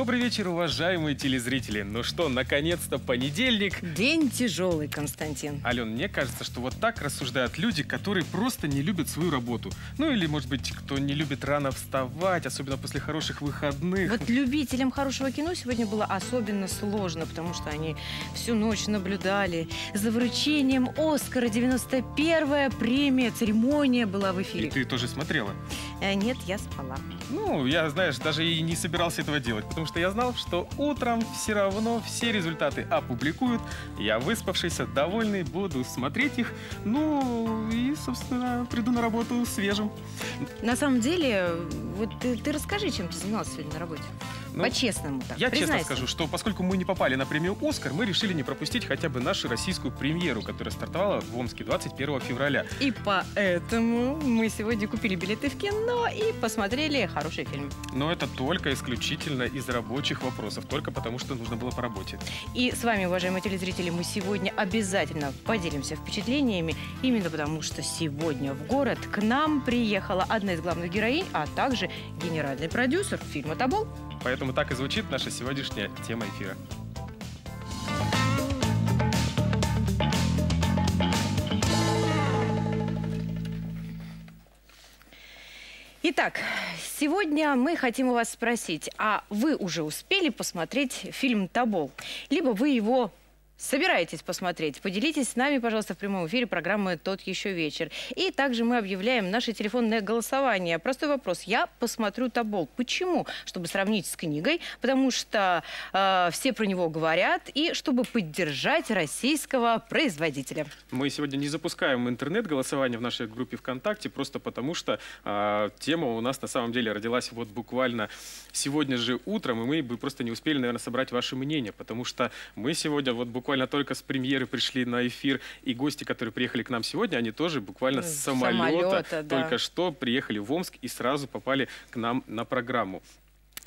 Добрый вечер, уважаемые телезрители. Ну что, наконец-то понедельник. День тяжелый, Константин. Ален, мне кажется, что вот так рассуждают люди, которые просто не любят свою работу. Ну или, может быть, кто не любит рано вставать, особенно после хороших выходных. Вот любителям хорошего кино сегодня было особенно сложно, потому что они всю ночь наблюдали за вручением Оскара 91-я премия, церемония была в эфире. И ты тоже смотрела? Э, нет, я спала. Ну, я, знаешь, даже и не собирался этого делать, потому что я знал, что утром все равно все результаты опубликуют. Я выспавшийся, довольный, буду смотреть их. Ну, и, собственно, приду на работу свежим. На самом деле, вот ты, ты расскажи, чем ты занимался сегодня на работе. Ну, По-честному так, Я признайся. честно скажу, что поскольку мы не попали на премию «Оскар», мы решили не пропустить хотя бы нашу российскую премьеру, которая стартовала в Омске 21 февраля. И поэтому мы сегодня купили билеты в кино и посмотрели хороший фильм. Но это только исключительно из рабочих вопросов, только потому что нужно было по работе. И с вами, уважаемые телезрители, мы сегодня обязательно поделимся впечатлениями, именно потому что сегодня в город к нам приехала одна из главных героинь, а также генеральный продюсер фильма «Тобол». Поэтому так и звучит наша сегодняшняя тема эфира. Итак, сегодня мы хотим у вас спросить, а вы уже успели посмотреть фильм «Тобол»? Либо вы его собираетесь посмотреть? Поделитесь с нами, пожалуйста, в прямом эфире программы «Тот еще вечер». И также мы объявляем наше телефонное голосование. Простой вопрос. Я посмотрю «Тобол». Почему? Чтобы сравнить с книгой, потому что э, все про него говорят, и чтобы поддержать российского производителя. Мы сегодня не запускаем интернет-голосование в нашей группе ВКонтакте, просто потому что а, тема у нас на самом деле родилась вот буквально сегодня же утром, и мы бы просто не успели, наверное, собрать ваше мнение, потому что мы сегодня вот буквально только с премьеры пришли на эфир, и гости, которые приехали к нам сегодня, они тоже буквально с С самолета, самолета, да. только что приехали в Омск и сразу попали к нам на программу.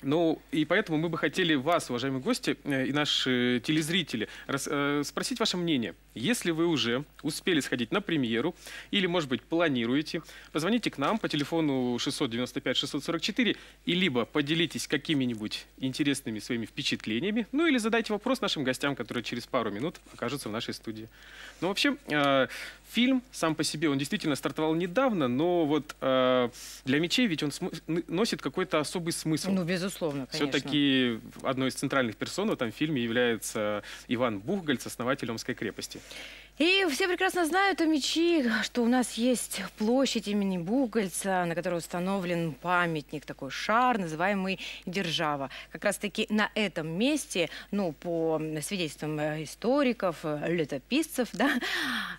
Ну, и поэтому мы бы хотели вас, уважаемые гости э, и наши телезрители, э, спросить ваше мнение. Если вы уже успели сходить на премьеру или, может быть, планируете, позвоните к нам по телефону 695-644 и либо поделитесь какими-нибудь интересными своими впечатлениями, ну или задайте вопрос нашим гостям, которые через пару минут окажутся в нашей студии. Ну, вообще, э, фильм сам по себе, он действительно стартовал недавно, но вот э, для мечей ведь он носит какой-то особый смысл. Ну, безусловно, конечно. Все-таки одной из центральных персон в этом фильме является Иван Бухгольц, основатель Омской крепости. И все прекрасно знают о мечи, что у нас есть площадь имени Бугольца, на которой установлен памятник, такой шар, называемый Держава. Как раз-таки на этом месте, ну, по свидетельствам э, историков, летописцев, да,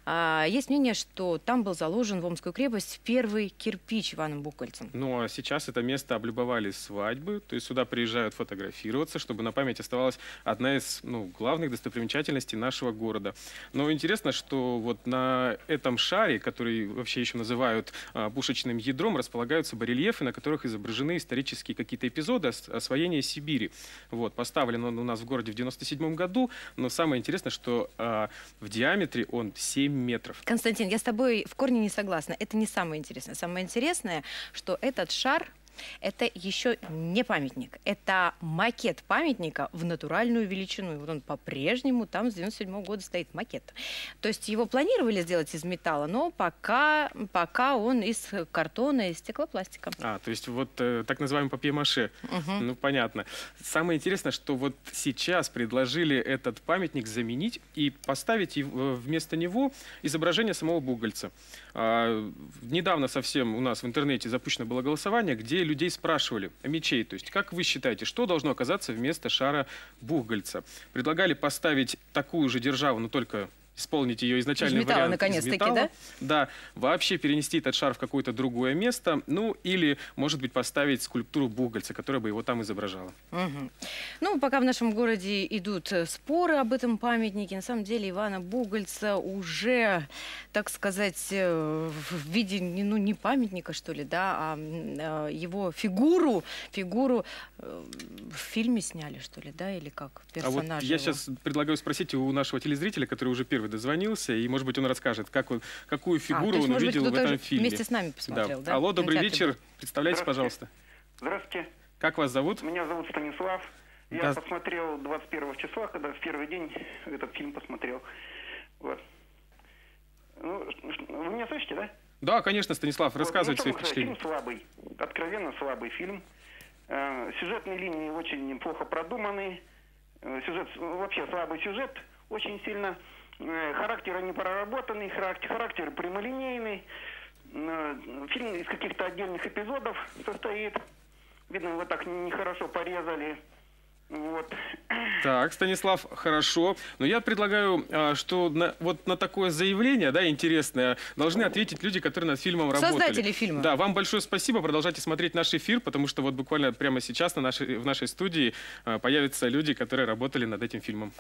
а, есть мнение, что там был заложен в Омскую крепость первый кирпич Иваном Бухгольцем. Ну а сейчас это место облюбовали свадьбы, то есть сюда приезжают фотографироваться, чтобы на память оставалась одна из ну, главных достопримечательностей нашего города. Но интересно, что вот на этом шаре, который вообще еще называют а, пушечным ядром, располагаются барельефы, на которых изображены исторические какие-то эпизоды ос- освоения Сибири. Вот, поставлен он у нас в городе в 97 году, но самое интересное, что а, в диаметре он 7 метров. Константин, я с тобой в корне не согласна. Это не самое интересное. Самое интересное, что этот шар это еще не памятник. Это макет памятника в натуральную величину. И вот он по-прежнему там с 97 года стоит макет. То есть его планировали сделать из металла, но пока, пока он из картона и стеклопластика. А, то есть вот э, так называемый папье-маше. Мгм. Ну, понятно. Самое интересное, что вот сейчас предложили этот памятник заменить и поставить его- вместо него изображение самого Бугольца. А, недавно совсем у нас в интернете запущено было голосование, где людей спрашивали о мечей. То есть, как вы считаете, что должно оказаться вместо шара Бугольца? Предлагали поставить такую же державу, но только исполнить ее изначальный металла, вариант наконец-таки, металла. да? Да, вообще перенести этот шар в какое-то другое место, ну или, может быть, поставить скульптуру Бугольца, которая бы его там изображала. Мгм. Ну, пока в нашем городе идут э, споры об этом памятнике, на самом деле Ивана Бугольца уже, так сказать, э, в виде не- ну, не памятника, что ли, да, а э, его фигуру, фигуру в фильме сняли, что ли, да, или как А персонажа вот я его. сейчас предлагаю спросить у нашего телезрителя, который уже первый дозвонился, и, может быть, он расскажет, как он, какую А, фигуру то есть, он может быть, увидел в этом фильме. вместе с нами посмотрел, да? Алло, добрый вечер. Представляйтесь, Здравствуйте. пожалуйста. Здравствуйте, Как вас зовут? меня зовут Станислав. Я да. посмотрел 21 числа, когда в первый день этот фильм посмотрел. Вот. Ну, вы меня слышите, да? Да, конечно, Станислав, рассказывайте вот, ну, свои впечатления. Фильм слабый, откровенно слабый фильм. Э, сюжетные линии очень плохо продуманы. Э, сюжет, вообще слабый сюжет, очень сильно. Э, характер не проработанный, характер, характер прямолинейный. Фильм из каких-то отдельных эпизодов состоит. Видно, его так нехорошо порезали. Вот. Так, Станислав, хорошо. Но я предлагаю, а, что на, вот на такое заявление, да, интересное, должны ответить люди, которые над фильмом работали. Создатели фильма. Да, вам большое спасибо. Продолжайте смотреть наш эфир, потому что вот буквально прямо сейчас на нашей, в нашей студии а, появятся люди, которые работали над этим фильмом.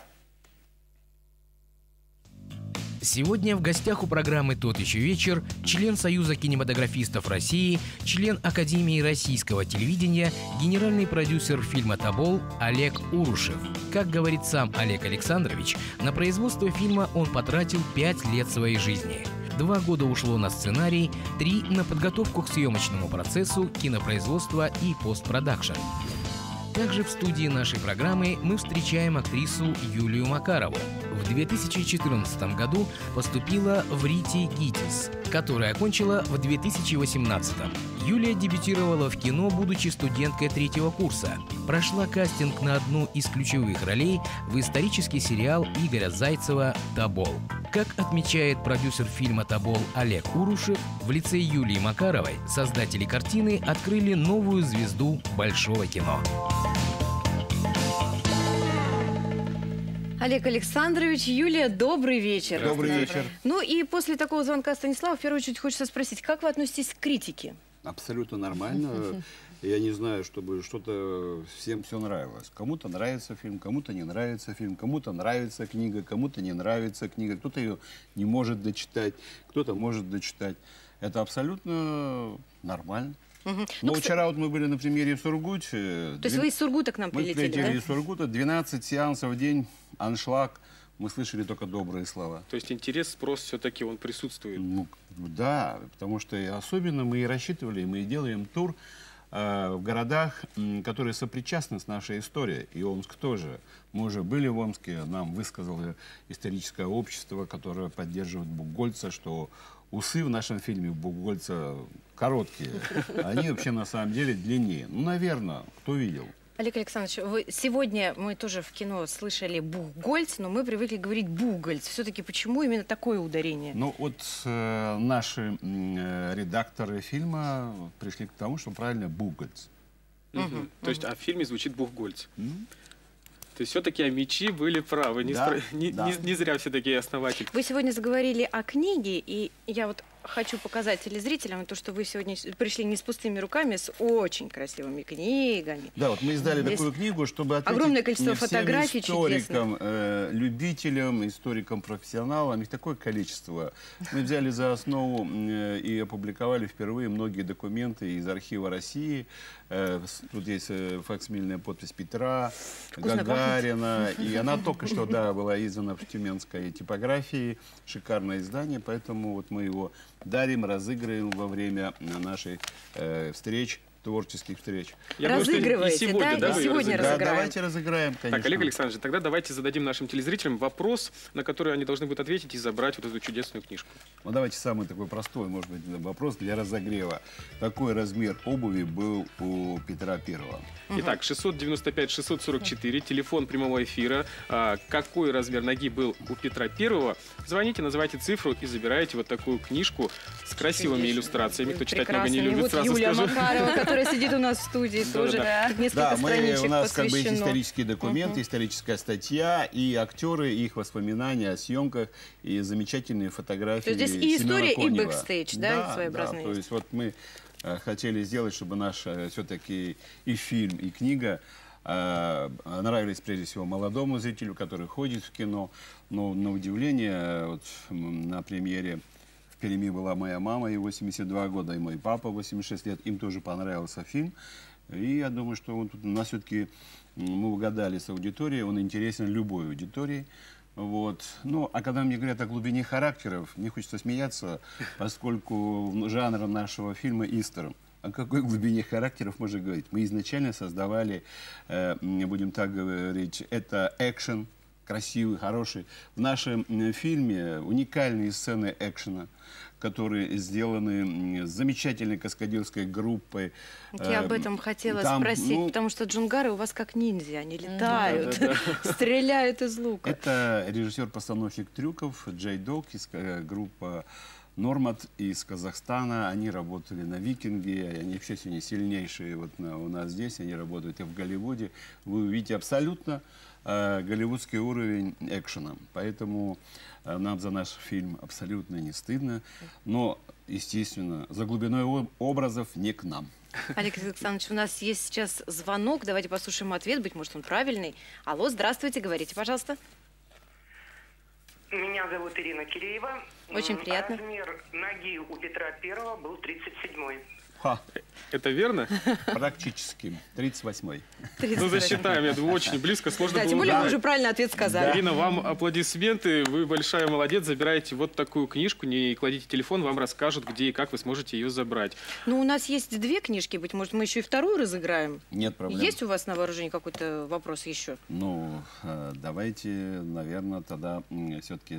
Сегодня в гостях у программы «Тот еще вечер» член Союза кинематографистов России, член Академии российского телевидения, генеральный продюсер фильма «Тобол» Олег Урушев. Как говорит сам Олег Александрович, на производство фильма он потратил пять лет своей жизни. Два года ушло на сценарий, три – на подготовку к съемочному процессу, кинопроизводства и постпродакшн. Также в студии нашей программы мы встречаем актрису Юлию Макарову. В 2014 году поступила в Рити ГИТИС, которая окончила в 2018. Юлия дебютировала в кино, будучи студенткой третьего курса. Прошла кастинг на одну из ключевых ролей в исторический сериал Игоря Зайцева «Тобол». Как отмечает продюсер фильма «Тобол» Олег Урушев, в лице Юлии Макаровой создатели картины открыли новую звезду большого кино. Олег Александрович, Юлия, добрый вечер. Добрый вечер. Ну и после такого звонка Станислава, в первую очередь, хочется спросить, как вы относитесь к критике? Абсолютно нормально. Я не знаю, чтобы что-то всем все нравилось. Кому-то нравится фильм, кому-то не нравится фильм, кому-то нравится книга, кому-то не нравится книга, кто-то ее не может дочитать, кто-то может дочитать. Это абсолютно нормально. Угу. Но ну, вчера вот мы были на премьере в Сургуте. То есть вы из Сургута к нам прилетели, Мы прилетели да? из Сургута, 12 сеансов в день, аншлаг. Мы слышали только добрые слова. То есть интерес, спрос все-таки он присутствует? Ну, да, потому что особенно мы и рассчитывали, мы и делаем тур в городах, которые сопричастны с нашей историей. И Омск тоже. Мы уже были в Омске, нам высказало историческое общество, которое поддерживает Бугольца, что усы в нашем фильме Бугольца короткие. Они вообще на самом деле длиннее. Ну, наверное, кто видел. Олег Александрович, вы, сегодня мы тоже в кино слышали Бугольц, но мы привыкли говорить Бугольц. Все-таки почему именно такое ударение? Ну вот э, наши э, редакторы фильма пришли к тому, что правильно Бугольц. Угу. Угу. То есть, а в фильме звучит Бугольц. Угу. То есть все-таки мечи были правы. Не, да, спро... не, да. не, не зря все-таки основатель. Вы сегодня заговорили о книге, и я вот хочу показать телезрителям то, что вы сегодня пришли не с пустыми руками, с очень красивыми книгами. Да, вот мы издали Здесь такую книгу, чтобы ответить огромное количество фотографий историкам, э, любителям, историкам, профессионалам. Их такое количество. Мы взяли за основу э, и опубликовали впервые многие документы из архива России. Э, тут есть э, факсмильная подпись Петра, Вкусно Гагарина. Пахнет. И она только что да, была издана в тюменской типографии. Шикарное издание, поэтому вот мы его дарим, разыгрываем во время нашей э, встреч творческих встреч. Я Разыгрываете, думаю, сегодня, да? да? И сегодня разыграем. Да, давайте разыграем, конечно. Так, Олег Александрович, тогда давайте зададим нашим телезрителям вопрос, на который они должны будут ответить и забрать вот эту чудесную книжку. Ну, давайте самый такой простой, может быть, вопрос для разогрева. Какой размер обуви был у Петра Первого? Итак, 695-644, телефон прямого эфира. А, какой размер ноги был у Петра Первого? Звоните, называйте цифру и забираете вот такую книжку с красивыми Конечно. иллюстрациями. Кто читать много не любит, вот сразу Юлия скажу. Макарова, которая сидит у нас в студии, тоже. несколько да, мы, у нас как бы есть исторический документ, историческая статья, и актеры, их воспоминания о съемках, и замечательные фотографии То здесь и история, и бэкстейдж, да, своеобразные. то есть? вот мы э, хотели сделать, чтобы наш э, все-таки и фильм, и книга э, нравились прежде всего молодому зрителю, который ходит в кино. Но на удивление, вот на премьере Перми была моя мама, ей 82 года, и мой папа 86 лет. Им тоже понравился фильм. И я думаю, что он тут у нас все-таки мы угадали с аудиторией, он интересен любой аудитории. Вот. Ну, а когда мне говорят о глубине характеров, мне хочется смеяться, поскольку жанром нашего фильма «Истер». о какой глубине характеров можно говорить? Мы изначально создавали, э, будем так говорить, это экшен, красивый, хороший. В нашем фильме уникальные сцены экшена, которые сделаны замечательной каскадерской группой. Я об этом хотела Там, спросить, ну, потому что джунгары у вас как ниндзя, они летают, стреляют из лука. Это режиссер-постановщик трюков Джей Дог из э, группа Нормат из Казахстана. Они работали на «Викинге», они вообще сегодня сильнейшие вот на- у нас здесь, они работают и в Голливуде. Вы увидите абсолютно э, голливудский уровень экшена. Поэтому э, нам за наш фильм абсолютно не стыдно. Но, естественно, за глубиной образов не к нам. Алексей Александрович, у нас есть сейчас звонок. Давайте послушаем ответ, быть может, он правильный. Алло, здравствуйте, говорите, пожалуйста. Меня зовут Ирина Киреева. Очень приятно. Размер ноги у Петра Первого был 37-й. Ха, Это верно? практически. 38-й. Ну, засчитаем. Я думаю, очень близко, сложно Да, было тем более вы уже правильный ответ сказали. Ирина, вам аплодисменты. Вы большая молодец. Забираете вот такую книжку, не кладите телефон, вам расскажут, где и как вы сможете ее забрать. Ну, у нас есть две книжки, быть может, мы еще и вторую разыграем. Нет проблем. Есть у вас на вооружении какой-то вопрос еще? Ну, э, давайте, наверное, тогда все-таки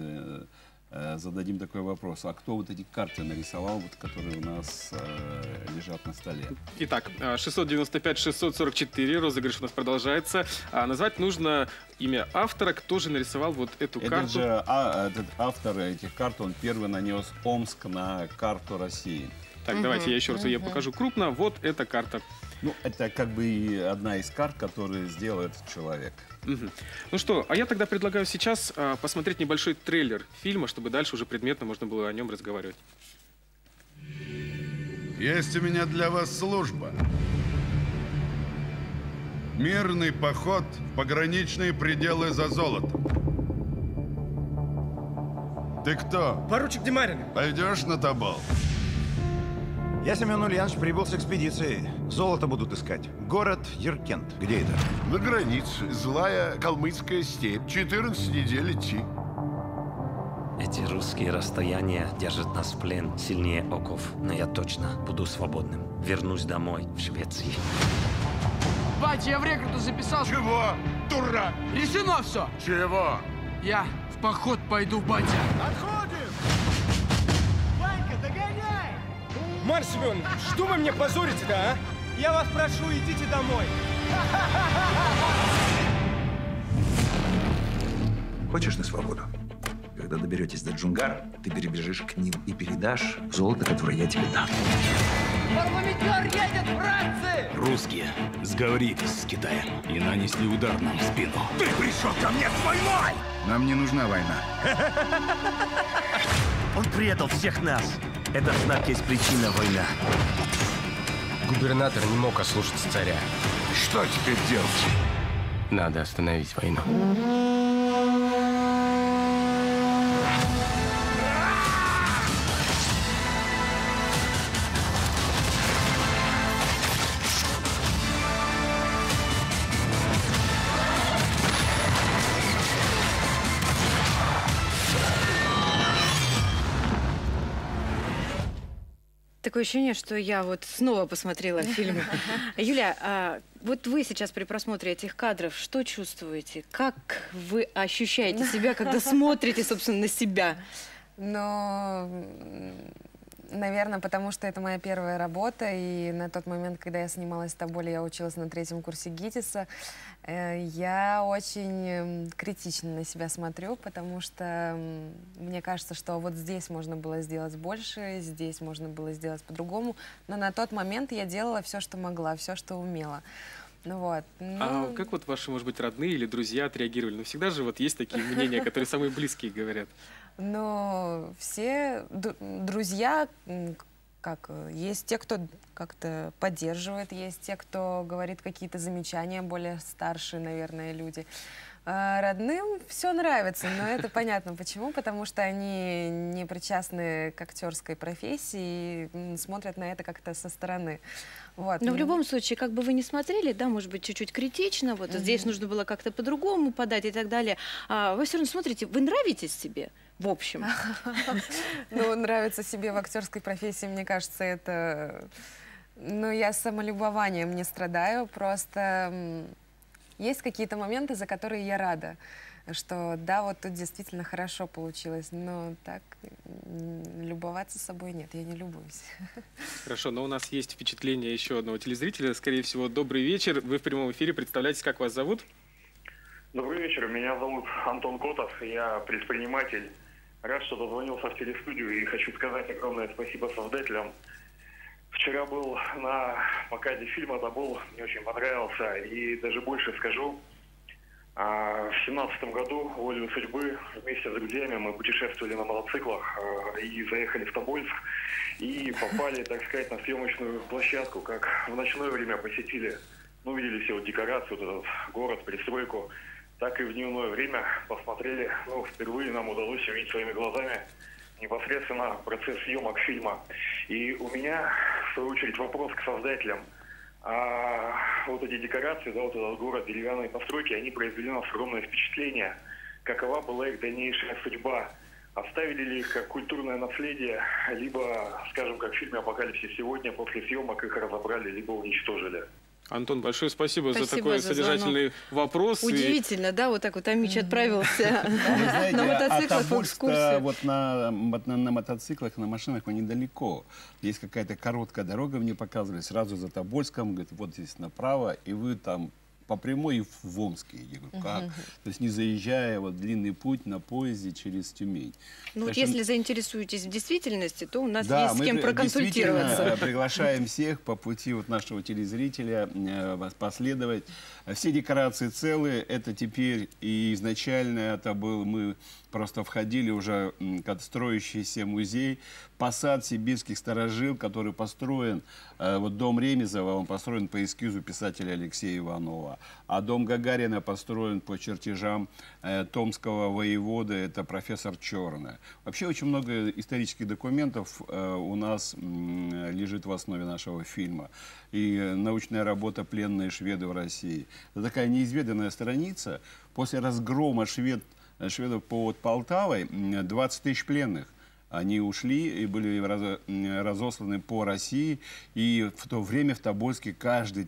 зададим такой вопрос. А кто вот эти карты нарисовал, вот, которые у нас э, лежат на столе? Итак, а, 695-644, розыгрыш у нас продолжается. А назвать нужно имя автора, кто же нарисовал вот эту Этот карту. же а, этот автор этих карт, он первый нанес Омск на карту России. Так, давайте я еще раз ее покажу крупно. Вот эта карта. Ну, это как бы и одна из карт, которые сделал этот человек. Ну что, а я тогда предлагаю сейчас а, посмотреть небольшой трейлер фильма, чтобы дальше уже предметно можно было о нем разговаривать. Есть у меня для вас служба. Мирный поход в пограничные пределы за золотом. Ты кто? Поручик Демарин. Пойдешь на Тобол? Я, Семен Ульянович, прибыл с экспедицией. Золото будут искать. Город Еркент. Где это? На границе. Злая калмыцкая степь. 14 недель идти. Эти русские расстояния держат нас в плен сильнее оков, но я точно буду свободным. Вернусь домой, в Швеции. Батя, я в рекруту записался. Чего? Дурак! Решено все. Чего? Я в поход пойду, батя. Марс Семенович, что вы мне позорите-то, а? Я вас прошу, идите домой. Хочешь на свободу? Когда доберетесь до Джунгар, ты перебежишь к ним и передашь золото, которое я тебе дам. Парламентер едет, братцы! Русские сговорились с Китаем и нанесли удар нам в спину. Ты пришел ко мне с войной! Нам не нужна война. Он предал всех нас. Это знак есть причина войны. Губернатор не мог ослушаться царя. Что теперь делать? Надо остановить войну. Такое ощущение, что я вот снова посмотрела фильм. Юля, а вот вы сейчас при просмотре этих кадров что чувствуете? Как вы ощущаете себя, когда смотрите, собственно, на себя? Но, наверное, потому что это моя первая работа, и на тот момент, когда я снималась в Тоболе, я училась на третьем курсе ГИТИСа, э, я очень м, критично на себя смотрю, потому что мне кажется, что вот здесь можно было сделать больше, здесь можно было сделать по-другому, но на тот момент я делала все, что могла, все, что умела. Ну вот. А Ну, как вот ваши, может быть, родные или друзья отреагировали? Ну, всегда же вот есть такие мнения, которые самые близкие говорят. Но все друзья, как э, есть те, кто как-то поддерживает, есть те, кто говорит какие-то замечания, более старшие, наверное, люди. А родным все нравится, но это понятно почему, потому что они не причастны к актерской профессии и смотрят на это как-то со стороны. Вот. Но в любом случае, как бы вы ни смотрели, да, может быть, чуть-чуть критично, вот здесь нужно было как-то по-другому подать и так далее. А вы все равно смотрите, вы нравитесь себе, в общем. Ну, нравится себе в актерской профессии, мне кажется, это Ну, я самолюбованием не страдаю, просто есть какие-то моменты, за которые я рада, что да, вот тут действительно хорошо получилось, но так любоваться собой нет, я не любуюсь. Хорошо, но у нас есть впечатление еще одного телезрителя. Скорее всего, добрый вечер. Вы в прямом эфире. Представляете, как вас зовут? Добрый вечер, меня зовут Антон Котов, я предприниматель. Рад, что дозвонился в телестудию и хочу сказать огромное спасибо создателям. Вчера был на показе фильма «Табол», мне очень понравился, и даже больше скажу. А, В семнадцатом году волю судьбы вместе с друзьями мы путешествовали на мотоциклах а, и заехали в Тобольск и попали, так сказать, на съемочную площадку, как в ночное время посетили, ну, увидели все вот декорации, вот этот город, пристройку, так и в дневное время посмотрели, ну, впервые нам удалось увидеть своими глазами непосредственно процесс съемок фильма. И у меня, в свою очередь, вопрос к создателям. А вот эти декорации, да, вот этот город, деревянные постройки, они произвели на нас огромное впечатление. Какова была их дальнейшая судьба? Оставили ли их как культурное наследие, либо, скажем, как в фильме «Апокалипсис сегодня», после съемок их разобрали, либо уничтожили? Антон, большое спасибо, за Спасибо такой за содержательный вопрос. И- Удивительно, да, вот так вот Амич отправился Вы знаете, на а мотоциклах в экскурсию. вот на, мотоциклах, на машинах, он недалеко. Есть какая-то короткая дорога, мне показывали, сразу за Тобольском, говорит, вот здесь направо, и вы там по прямой и в Омске. Я говорю, как? Мгм. То есть не заезжая вот длинный путь на поезде через Тюмень. Ну, вот что- если заинтересуетесь в действительности, то у нас да, есть с кем проконсультироваться. э, приглашаем всех по пути вот нашего телезрителя э, вас последовать. Все декорации целые. Это теперь и изначально это был, мы просто входили уже как строящийся музей. Посад сибирских сторожил, который построен, э, вот дом Ремезова, он построен по эскизу писателя Алексея Иванова. А дом Гагарина построен по чертежам э, томского воевода, это профессор Черная. Вообще очень много исторических документов э, у нас лежит в основе нашего фильма. И научная работа «Пленные шведы в России». Это такая неизведанная страница. После разгрома швед, шведов под Полтавой м, 20 тысяч пленных. Они ушли и были разосланы по России. И в то время в Тобольске каждый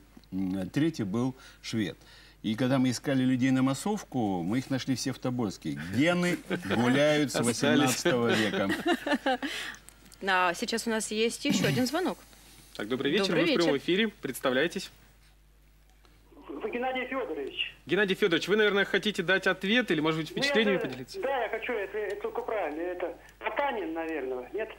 третий был швед. И когда мы искали людей на массовку, мы их нашли все в Тобольске. Гены гуляют с Остались. 18 века. А сейчас у нас есть еще один звонок. Так, добрый вечер, Добрый вы в прямом вечер. эфире. Представляйтесь. Геннадий Федорович. Геннадий Федорович, вы, наверное, хотите дать ответ или, может быть, впечатлениями Ну, я- поделиться? Да, я хочу, это, это только правильно. Это Потанин, наверное, нет?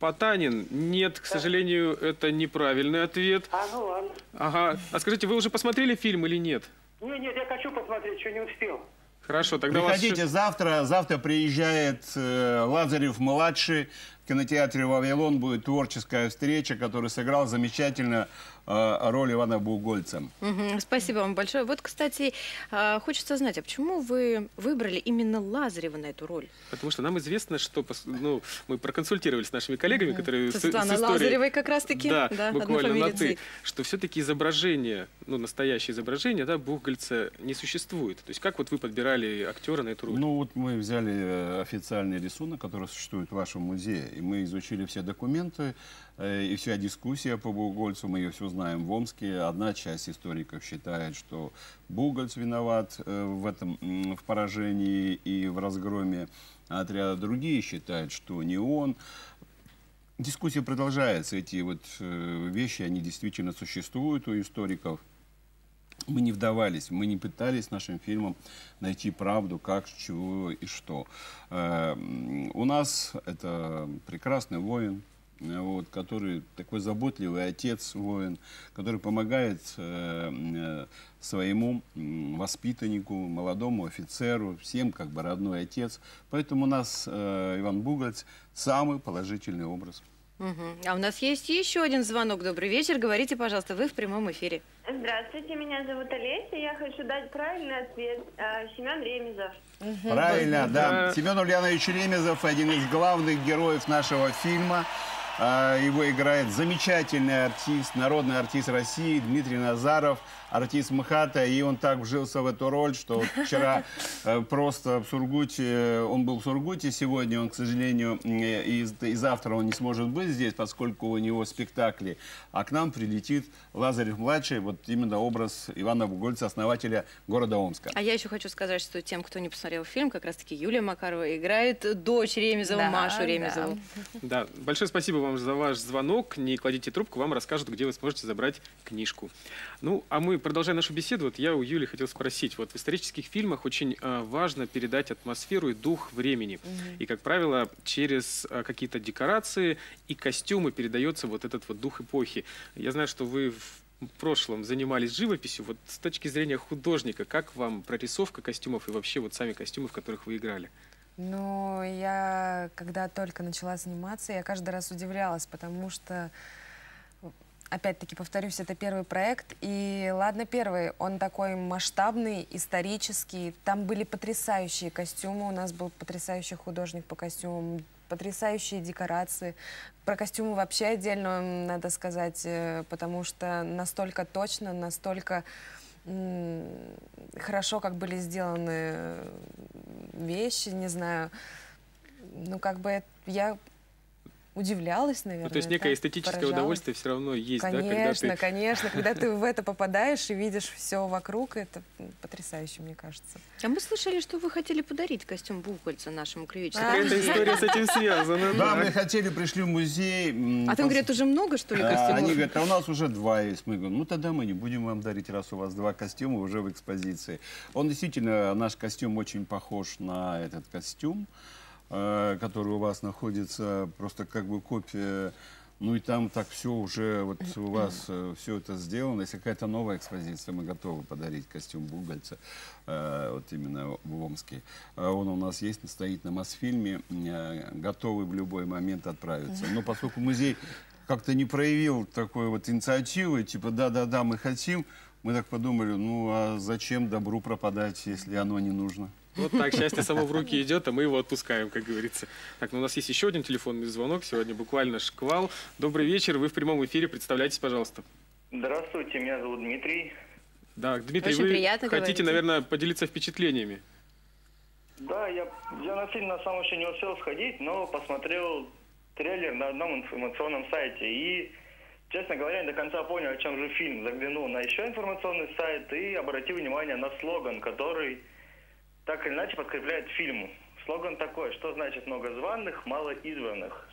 Потанин. Нет, к сожалению, это неправильный ответ. А, ну ладно. Ага. А скажите, вы уже посмотрели фильм или нет? Не, нет, я хочу посмотреть, еще не успел. Хорошо, тогда вас... Приходите завтра. Завтра приезжает э, Лазарев-младший. В кинотеатре «Вавилон» будет творческая встреча, который сыграл замечательно э, роль Ивана Бугольца. Мгм, Спасибо вам большое. Вот, кстати, а, хочется знать, а почему вы выбрали именно Лазарева на эту роль? Потому что нам известно, что ну, мы проконсультировались с нашими коллегами, которые с, с историей- Лазаревой как раз-таки, Да, да, буквально на. «ты», что все-таки изображение, ну, настоящее изображение, да, Бухгольца не существует. То есть как вот вы подбирали актера на эту роль? Ну вот мы взяли э, официальный рисунок, который существует в вашем музее, и мы изучили все документы, э, и вся дискуссия по Бугольцу, мы ее все знаем в Омске. Одна часть историков считает, что Бугольц виноват э, в этом, в поражении и в разгроме отряда. Другие считают, что не он. Дискуссия продолжается. Эти вот э, вещи, они действительно существуют у историков. Мы не вдавались, мы не пытались нашим фильмом найти правду, как, чего и что. Э, У нас это прекрасный воин, вот, который такой заботливый отец воин, который помогает э, э, своему воспитаннику, молодому офицеру, всем как бы родной отец. Поэтому у нас э, Иван Бугольц самый положительный образ. Мгм. А у нас есть еще один звонок. Добрый вечер. Говорите, пожалуйста, вы в прямом эфире. Здравствуйте, меня зовут Олеся. Я хочу дать правильный ответ. Семен Ремезов. Правильно, да. Семен Ульянович Ремезов, один из главных героев нашего фильма. А, Его играет замечательный артист, народный артист России Дмитрий Назаров, артист МХАТа. И он так вжился в эту роль, что вчера э, просто в Сургуте, он был в Сургуте сегодня, он, к сожалению, э, и, и завтра он не сможет быть здесь, поскольку у него спектакли. А к нам прилетит Лазарев-младший, вот именно образ Ивана Бугольца, основателя города Омска. А я еще хочу сказать, что тем, кто не посмотрел фильм, как раз-таки Юлия Макарова играет дочь Ремезова, Да, Машу да. Ремезову. Да, большое спасибо вам за ваш звонок. Не кладите трубку, вам расскажут, где вы сможете забрать книжку. Ну, а мы, продолжая нашу беседу, вот я у Юли хотел спросить. Вот в исторических фильмах очень э, важно передать атмосферу и дух времени. И, как правило, через э, какие-то декорации и костюмы передается вот этот вот дух эпохи. Я знаю, что вы в прошлом занимались живописью. Вот с точки зрения художника, как вам прорисовка костюмов и вообще вот сами костюмы, в которых вы играли? Ну, я, когда только начала заниматься, я каждый раз удивлялась, потому что, опять-таки, повторюсь, это первый проект. И ладно, первый, он такой масштабный, исторический. Там были потрясающие костюмы, у нас был потрясающий художник по костюмам, потрясающие декорации. Про костюмы вообще отдельно надо сказать, э, потому что настолько точно, настолько хорошо, как были сделаны э, вещи, не знаю. Ну, как бы я удивлялась, наверное. Ну, то есть некое да, эстетическое поражалась. удовольствие все равно есть, да, когда Конечно, конечно. Когда ты в это попадаешь и видишь все вокруг, это потрясающе, мне кажется. А мы слышали, что вы хотели подарить костюм Бугольца нашему краеведческому. Какая-то история с этим связана, Да, да. мы хотели, пришли в музей. А там, говорят, уже много, что ли, А, костюмов? Они говорят, а у нас уже два есть. Мы говорим, ну тогда мы не будем вам дарить, раз у вас два костюма уже в экспозиции. Он действительно, наш костюм очень похож на этот костюм, который у вас находится, просто как бы копия. Ну и там так все уже, вот у вас все это сделано. Если какая-то новая экспозиция, мы готовы подарить костюм Бугольца, э, вот именно в Омске. А Он у нас есть, стоит на Мосфильме, э, готовы в любой момент отправиться. Но поскольку музей как-то не проявил такой вот инициативы, типа да-да-да, мы хотим, мы так подумали, ну а зачем добру пропадать, если оно не нужно? Вот так, счастье само в руки идет, а мы его отпускаем, как говорится. Так, ну у нас есть еще один телефонный звонок. Сегодня буквально шквал. Добрый вечер, вы в прямом эфире. Представляйтесь, пожалуйста. Здравствуйте, меня зовут Дмитрий. Да, Дмитрий, Очень вы приятно, хотите, говорите. наверное, поделиться впечатлениями? Да, я, я на фильм на самом еще не успел сходить, но посмотрел трейлер на одном информационном сайте. И, честно говоря, не до конца понял, о чем же фильм. Заглянул на еще информационный сайт и обратил внимание на слоган, который так или иначе подкрепляет фильм. Слоган такой, что значит много званых, мало избранных.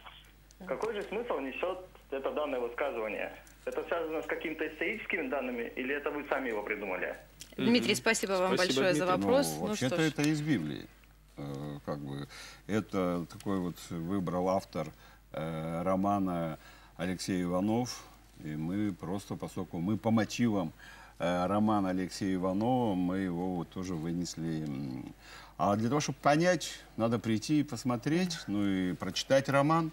Какой же смысл несет это данное высказывание? Это связано с какими-то историческими данными или это вы сами его придумали? Дмитрий, спасибо вам Спасибо, большое за Дмитрий. вопрос. Ну, Ну, вообще-то это из Библии. Э, Как бы это такой вот выбрал автор э, романа Алексей Иванов. И мы просто, поскольку мы по мотивам э, романа Алексея Иванова, мы его вот тоже вынесли. А для того, чтобы понять, надо прийти и посмотреть, ну и прочитать роман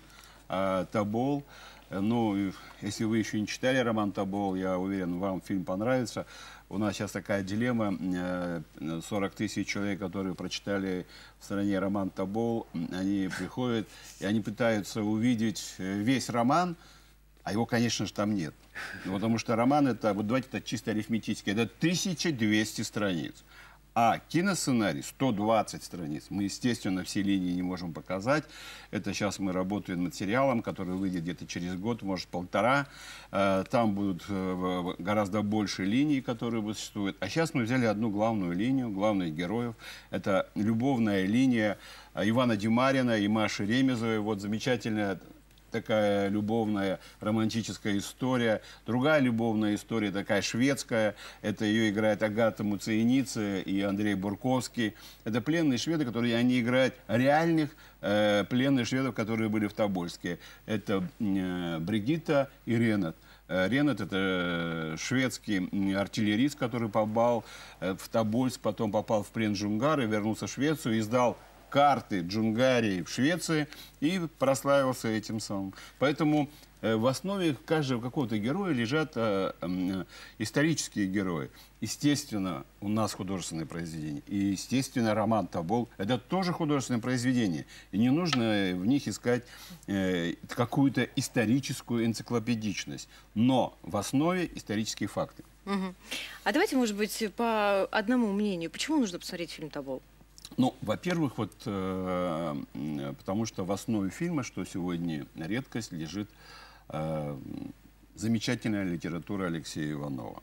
э, «Тобол». Э, Ну, если вы еще не читали роман «Тобол», я уверен, вам фильм понравится. У нас сейчас такая дилемма. э, 40 тысяч человек, которые прочитали в стране роман «Тобол», м, они приходят, и они пытаются увидеть э, весь роман, а его, конечно же, там нет. Ну, потому что роман это, вот давайте это чисто арифметически, это 1200 страниц. А киносценарий 120 страниц. Мы, естественно, все линии не можем показать. Это сейчас мы работаем над сериалом, который выйдет где-то через год, может, полтора. Э, Там будут э, гораздо больше линий, которые существуют. А сейчас мы взяли одну главную линию, главных героев. Это любовная линия э, Ивана Димарина и Маши Ремезовой. Вот замечательная такая любовная романтическая история. Другая любовная история, такая шведская, это ее играет Агата Муциенице и Андрей Бурковский. Это пленные шведы, которые они играют реальных э, пленных шведов, которые были в Тобольске. Это э, Бригитта и Ренат. Э, Ренат – это э, шведский артиллерист, который попал э, в Тобольск, потом попал в плен Джунгары, вернулся в Швецию и сдал карты Джунгарии в Швеции и прославился этим самым. Поэтому э, в основе каждого какого-то героя лежат э, м, исторические герои. Естественно, у нас художественное произведение. И, естественно, роман «Тобол» — это тоже художественное произведение. И не нужно в них искать э, какую-то историческую энциклопедичность. Но в основе исторические факты. Мгм. А давайте, может быть, по одному мнению. Почему нужно посмотреть фильм «Тобол»? Ну, во-первых, вот, э, потому что в основе фильма, что сегодня редкость, лежит э, замечательная литература Алексея Иванова.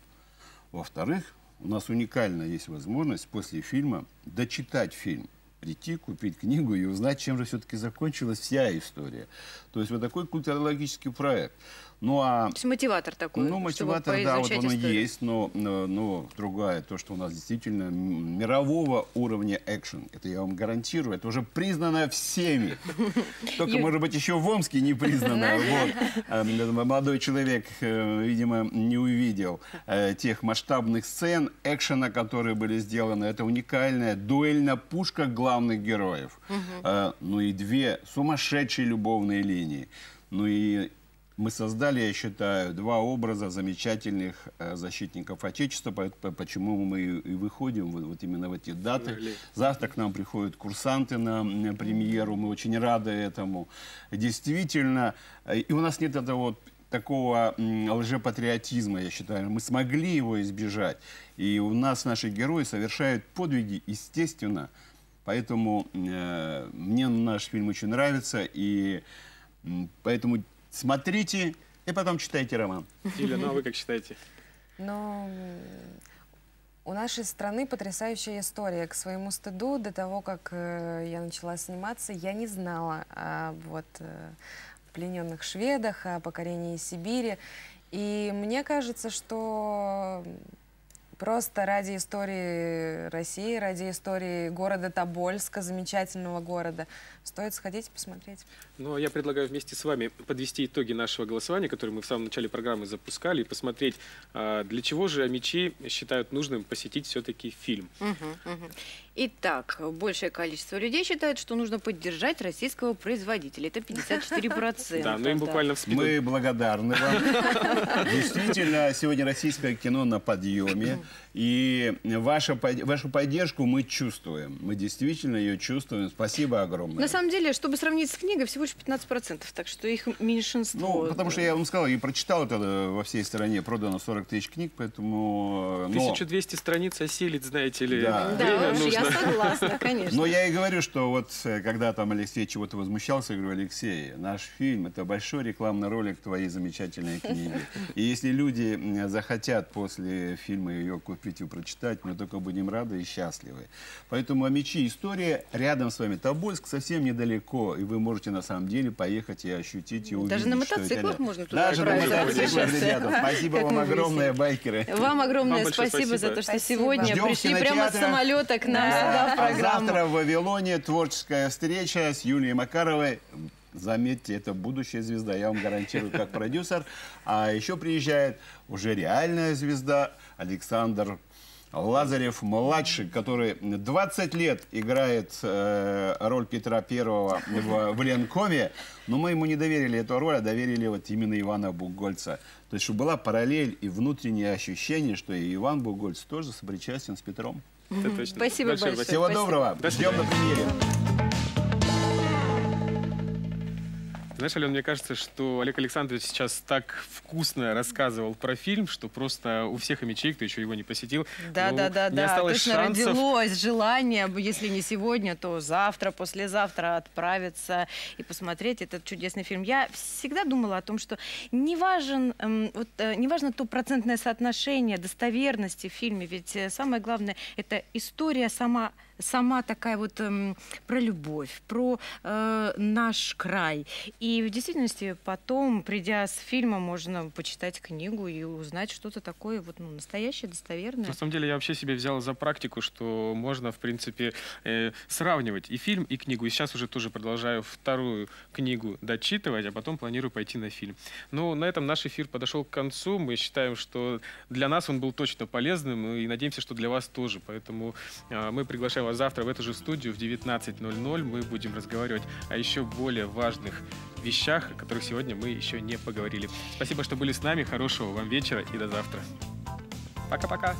Во-вторых, у нас уникально есть возможность после фильма дочитать фильм, прийти, купить книгу и узнать, чем же все-таки закончилась вся история. То есть вот такой культурологический проект. Ну, а То есть мотиватор такой, ну, мотиватор, да, вот оно историю. есть, но, но, но другая, то, что у нас действительно мирового уровня экшен, это я вам гарантирую, это уже признано всеми. Только, может быть, еще в Омске не признано. Вот. М, Молодой человек, э, видимо, не увидел э, тех масштабных сцен экшена, которые были сделаны. Это уникальная дуэльная пушка главных героев. Э, Ну и две сумасшедшие любовные линии. Ну и мы создали, я считаю, два образа замечательных э, защитников Отечества, по- по- почему мы и выходим вот, именно в эти даты. Завтра к нам приходят курсанты на, премьеру, мы очень рады этому. Действительно, э, и у нас нет этого вот такого лжепатриотизма, я считаю. Мы смогли его избежать. И у нас наши герои совершают подвиги, естественно. Поэтому э, мне наш фильм очень нравится, и поэтому смотрите и потом читайте роман. Елена, а вы как считаете? М, у нашей страны потрясающая история. К своему стыду, до того, как э, я начала сниматься, я не знала о вот, э, плененных шведах, о покорении Сибири. И мне кажется, что просто ради истории России, ради истории города Тобольска, замечательного города, стоит сходить и посмотреть. Ну, а я предлагаю вместе с вами подвести итоги нашего голосования, которое мы в самом начале программы запускали, и посмотреть, а, для чего же мечи считают нужным посетить все-таки фильм. Мгм, мгм. Итак, большее количество людей считает, что нужно поддержать российского производителя. Это 54%. Да, ну им буквально в спину. Мы благодарны вам. Действительно, сегодня российское кино на подъеме. И ваша, под- вашу поддержку мы чувствуем. Мы действительно ее чувствуем. Спасибо огромное. На самом деле, чтобы сравнить с книгой, всего лишь 15%, так что их меньшинство. Ну, потому что я вам сказал, я прочитал это э, во всей стране, продано 40 тысяч книг, поэтому... э, но- 1200 страниц осилить, знаете ли, Да. Да, время я нужно. Согласна, конечно. Но я и говорю, что вот э, когда там Алексей чего-то возмущался, я говорю, Алексей, наш фильм – это большой рекламный ролик твоей замечательной книги. И если люди захотят после фильма ее купить и прочитать, мы только будем рады и счастливы. Поэтому о мечи история рядом с вами. Тобольск совсем недалеко, и вы можете на самом деле поехать и ощутить, и увидеть, Даже на мотоциклах можно туда Даже на мотоциклах, ребята. Спасибо вам огромное, байкеры. Вам огромное спасибо, за то, что сегодня пришли прямо с самолета к нам. Сюда А завтра в Вавилоне творческая встреча с Юлией Макаровой. Заметьте, это будущая звезда, я вам гарантирую, как продюсер. А еще приезжает уже реальная звезда Александр Лазарев младший, который 20 лет играет э, роль Петра Первого в, в Ленкоме, но мы ему не доверили эту роль, а доверили вот именно Ивана Бугольца. То есть, чтобы была параллель и внутреннее ощущение, что и Иван Бугольц тоже сопричастен с Петром. Это точно. Спасибо большое. Всего Спасибо. доброго. До Ждем на премьере. Знаешь, Ален, мне кажется, что Олег Александрович сейчас так вкусно рассказывал про фильм, что просто у всех мечей, кто еще его не посетил, Да, ну, да, да, не да. осталось Точно шансов. родилось желание, если не сегодня, то завтра, послезавтра отправиться и посмотреть этот чудесный фильм. Я всегда думала о том, что не важен, эм, вот, э, не важно то процентное соотношение достоверности в фильме, ведь э, самое главное это история сама сама такая вот эм, про любовь, про э, наш край. И в действительности потом, придя с фильма, можно почитать книгу и узнать что-то такое вот ну, настоящее, достоверное. На самом деле я вообще себе взял за практику, что можно, в принципе, э, сравнивать и фильм, и книгу. И сейчас уже тоже продолжаю вторую книгу дочитывать, а потом планирую пойти на фильм. Ну, на этом наш эфир подошел к концу. Мы считаем, что для нас он был точно полезным, и надеемся, что для вас тоже. Поэтому э, мы приглашаем завтра в эту же студию в 19.00 мы будем разговаривать о еще более важных вещах, о которых сегодня мы еще не поговорили. Спасибо, что были с нами. Хорошего вам вечера и до завтра. Пока-пока.